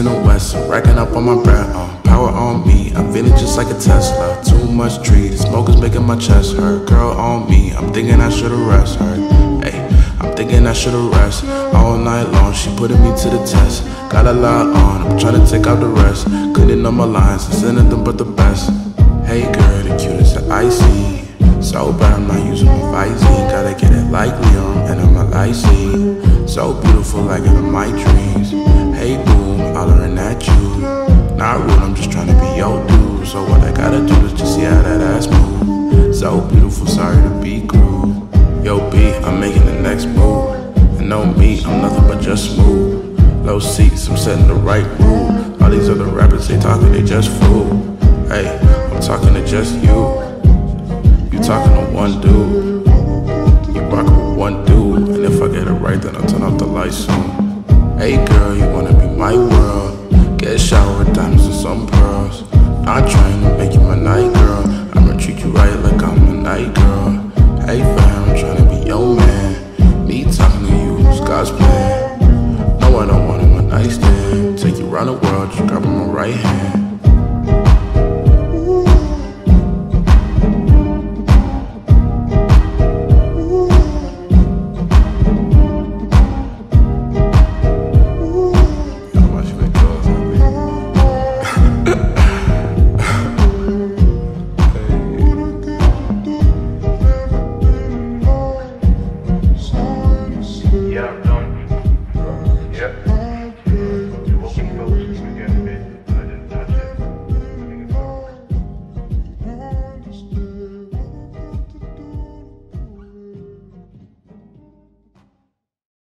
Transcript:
And the west, racking up on my breath. Uh, power on me, I'm feeling just like a Tesla. Too much tree, the smoke is making my chest hurt. Girl on me, I'm thinking I should've rest her. Hey, I'm thinking I should've rest all night long. She putting me to the test. Got a lot on, I'm trying to take out the rest. Couldn't know my lines, it's anything but the best. Hey girl, the cutest that I see. So bad I'm not using my Visine. Gotta get it like Leon and I'm a lysine. So beautiful, like in my dreams. Hey boom, hollering at you. Not rude, I'm just trying to be your dude. So what I gotta do is just see how that ass move. So beautiful, sorry to be crude. Yo B, I'm making the next move. And no me, I'm nothing but just smooth. Low seats, I'm setting the right mood. All these other rappers, they talking, they just fool. Hey, I'm talking to just you. You talking to one dude. You rockin' with one dude. And if I get it right, then I'll turn off the lights soon. Hey girl, you wanna be my world? Get a shower with diamonds and some pearls. I'm trying to make you my night girl. I'ma treat you right like I'm a night girl. Hey fam, I'm trying to be your man. Me talking to you, who's God's plan? No, I don't want a one night. Take you around the world, just grab my right hand.